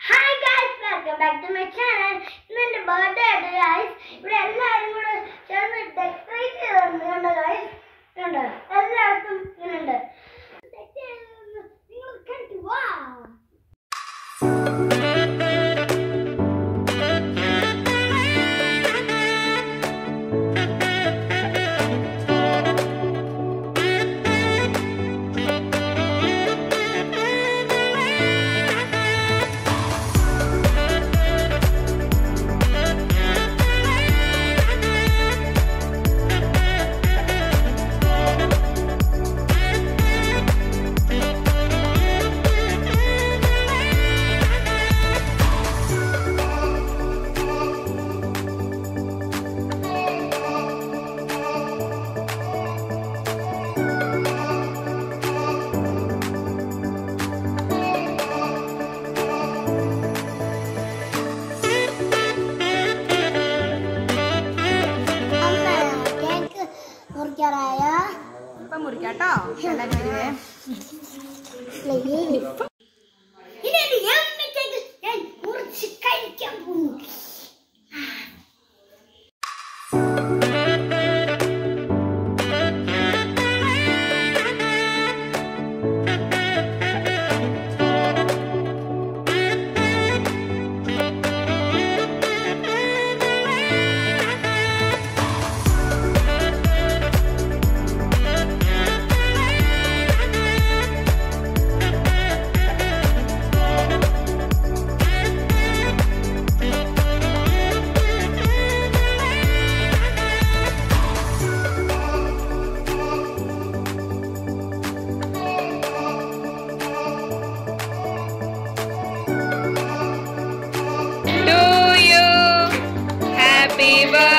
Hi guys welcome back to my channel ഇന്ന് എന്റെ birthday ആണ് ഗൈസ് ഇവിടെ എല്ലാവരും കൂടെ ചേർന്ന് ഡെക്കറേറ്റ് ചെയ്തിട്ടുണ്ട് കണ്ടോ ഗൈസ് കണ്ടോ മുറിക്കാം കേട്ടോ എല്ലാവരും വരുവേ. ഇനി ഞാൻ കഴിക്കാൻ പോകുന്നു. Beaver.